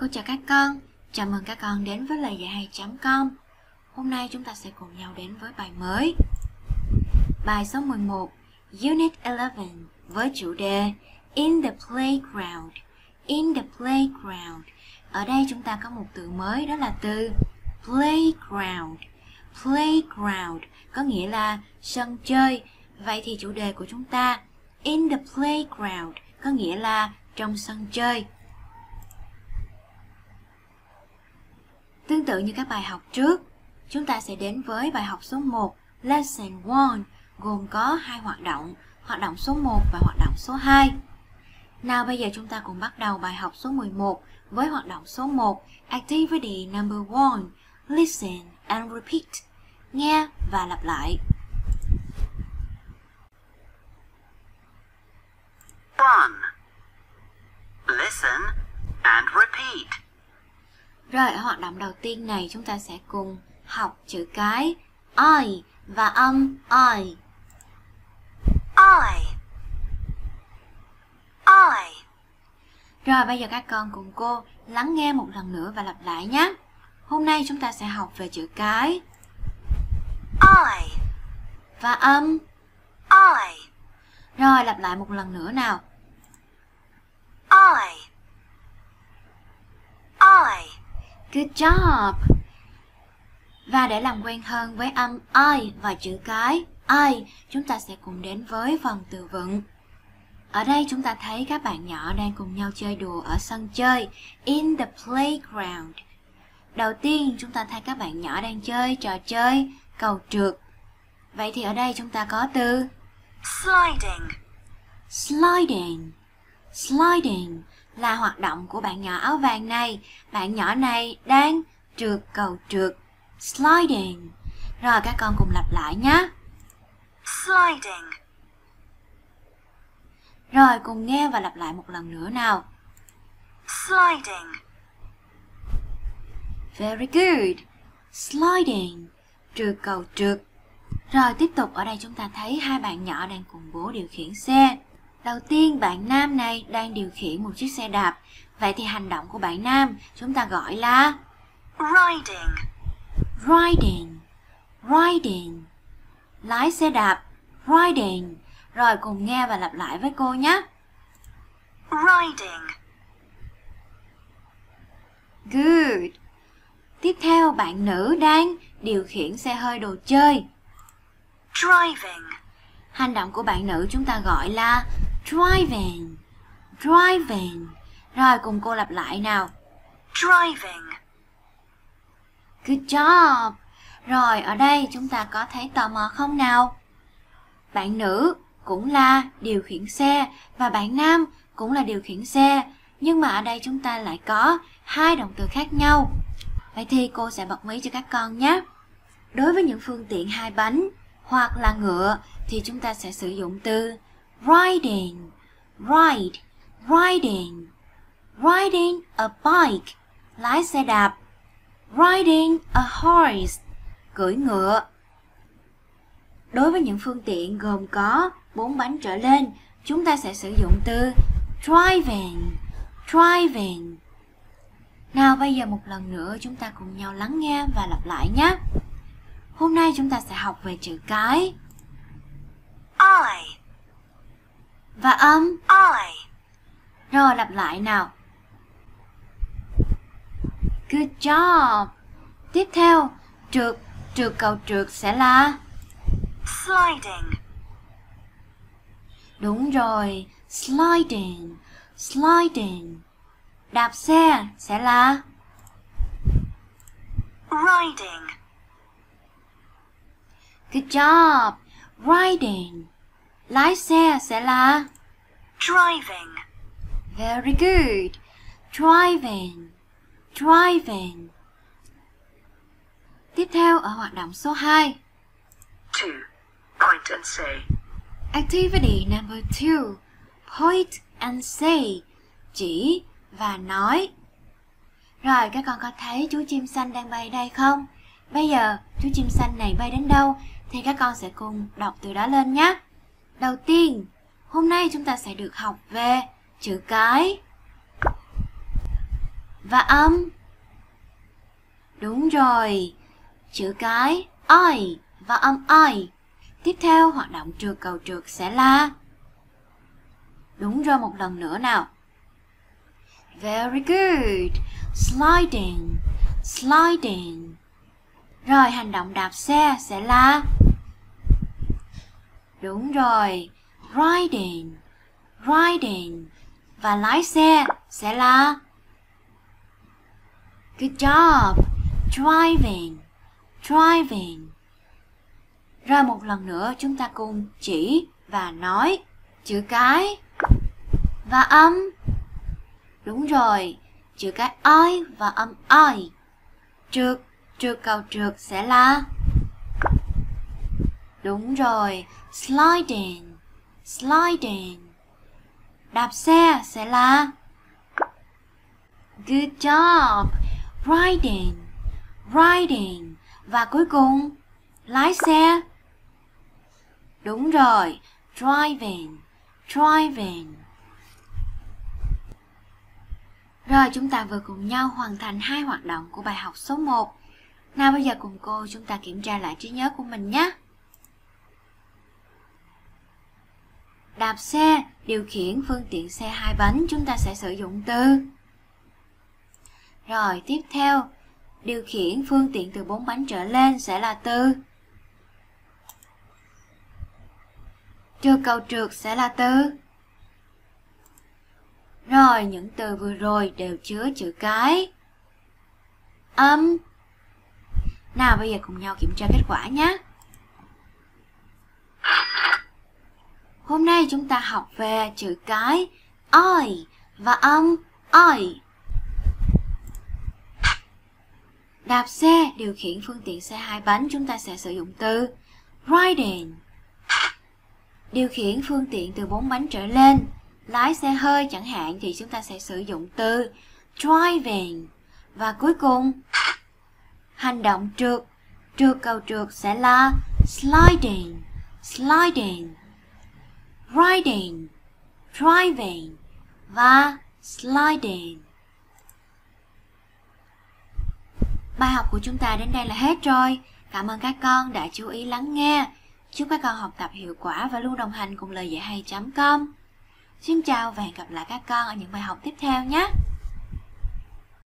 Cô chào các con, chào mừng các con đến với lời dạy hay.com Hôm nay chúng ta sẽ cùng nhau đến với bài mới. Bài số 11 Unit 11 với chủ đề In the playground. In the playground. Ở đây chúng ta có một từ mới đó là từ playground. Playground có nghĩa là sân chơi. Vậy thì chủ đề của chúng ta In the playground có nghĩa là trong sân chơi. Tương tự như các bài học trước, chúng ta sẽ đến với bài học số 1, Lesson 1, gồm có hai hoạt động, hoạt động số 1 và hoạt động số 2. Nào bây giờ chúng ta cùng bắt đầu bài học số 11 với hoạt động số 1, Activity number 1, Listen and repeat. Nghe và lặp lại. 1 Rồi ở hoạt động đầu tiên này chúng ta sẽ cùng học chữ cái I và âm I. I. I. Rồi bây giờ các con cùng cô lắng nghe một lần nữa và lặp lại nhé. Hôm nay chúng ta sẽ học về chữ cái I. và âm. I. Rồi lặp lại một lần nữa nào. I. I. Good job. Và để làm quen hơn với âm I và chữ cái I, chúng ta sẽ cùng đến với phần từ vựng. Ở đây chúng ta thấy các bạn nhỏ đang cùng nhau chơi đùa ở sân chơi in the playground. Đầu tiên chúng ta thấy các bạn nhỏ đang chơi trò chơi cầu trượt. Vậy thì ở đây chúng ta có từ Sliding. sliding. Sliding là hoạt động của bạn nhỏ áo vàng này. Bạn nhỏ này đang trượt cầu trượt. Sliding. Rồi các con cùng lặp lại nhé. Sliding. Rồi cùng nghe và lặp lại một lần nữa nào. Sliding. Very good. Sliding. Trượt cầu trượt. Rồi tiếp tục ở đây chúng ta thấy hai bạn nhỏ đang cùng bố điều khiển xe. Đầu tiên bạn nam này đang điều khiển một chiếc xe đạp. Vậy thì hành động của bạn nam chúng ta gọi là Riding. riding. Riding. Lái xe đạp. Riding. Rồi cùng nghe và lặp lại với cô nhé. Riding. Good. Tiếp theo bạn nữ đang điều khiển xe hơi đồ chơi. Driving. Hành động của bạn nữ chúng ta gọi là driving. Driving. Rồi cùng cô lặp lại nào. Driving. Good job. Rồi ở đây chúng ta có thấy tò mò không nào? Bạn nữ cũng là điều khiển xe và bạn nam cũng là điều khiển xe. Nhưng mà ở đây chúng ta lại có hai động từ khác nhau. Vậy thì cô sẽ bật mí cho các con nhé. Đối với những phương tiện hai bánh hoặc là ngựa thì chúng ta sẽ sử dụng từ riding, ride, riding, riding a bike, lái xe đạp, riding a horse, cưỡi ngựa. Đối với những phương tiện gồm có bốn bánh trở lên, chúng ta sẽ sử dụng từ driving, driving. Nào bây giờ một lần nữa chúng ta cùng nhau lắng nghe và lặp lại nhé. Hôm nay chúng ta sẽ học về chữ cái I và âm. I. Rồi lặp lại nào. Good job. Tiếp theo, trượt, trượt cầu trượt sẽ là Sliding. Đúng rồi, sliding, sliding. Đạp xe sẽ là Riding. Good job. Riding. Lái xe sẽ là Driving. Very good. Driving. Driving. Tiếp theo ở hoạt động số 2. Two. Point and say. Activity number 2. Point and say. Chỉ và nói. Rồi các con có thấy chú chim xanh đang bay đây không? Bây giờ chú chim xanh này bay đến đâu thì các con sẽ cùng đọc từ đó lên nhé. Đầu tiên, hôm nay chúng ta sẽ được học về chữ cái và âm. Đúng rồi, chữ cái I và âm I. Tiếp theo hoạt động trượt cầu trượt sẽ là Đúng rồi một lần nữa nào. Very good. Sliding, sliding. Rồi hành động đạp xe sẽ là Đúng rồi, riding, riding. Và lái xe sẽ là Good job, driving, driving. Rồi một lần nữa chúng ta cùng chỉ và nói chữ cái và âm. Đúng rồi, chữ cái I và âm I. Trượt, trượt cầu trượt sẽ là Đúng rồi, sliding, sliding. Đạp xe sẽ là Good job, riding, riding. Và cuối cùng, lái xe. Đúng rồi, driving, driving. Rồi chúng ta vừa cùng nhau hoàn thành hai hoạt động của bài học số 1. Nào bây giờ cùng cô chúng ta kiểm tra lại trí nhớ của mình nhé. Đạp xe, điều khiển phương tiện xe hai bánh chúng ta sẽ sử dụng từ. Rồi tiếp theo, điều khiển phương tiện từ bốn bánh trở lên sẽ là từ. Trừ cầu trượt sẽ là từ. Rồi những từ vừa rồi đều chứa chữ cái. Âm. Nào bây giờ cùng nhau kiểm tra kết quả nhé. Hôm nay chúng ta học về chữ cái I và âm I. Đạp xe, điều khiển phương tiện xe hai bánh chúng ta sẽ sử dụng từ riding. Điều khiển phương tiện từ bốn bánh trở lên, lái xe hơi chẳng hạn thì chúng ta sẽ sử dụng từ driving. Và cuối cùng, hành động trượt, trượt cầu trượt sẽ là sliding, sliding riding, driving và sliding. Bài học của chúng ta đến đây là hết rồi. Cảm ơn các con đã chú ý lắng nghe. Chúc các con học tập hiệu quả và luôn đồng hành cùng lời dạy hay.com. Xin chào và hẹn gặp lại các con ở những bài học tiếp theo nhé.